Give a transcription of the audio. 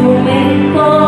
有美好。